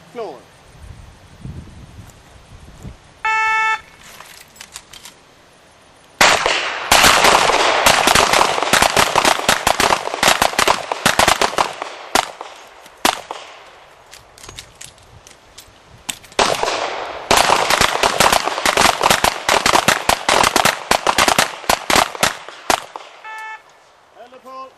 that floor. Paul.